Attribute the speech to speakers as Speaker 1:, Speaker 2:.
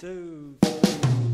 Speaker 1: two, three.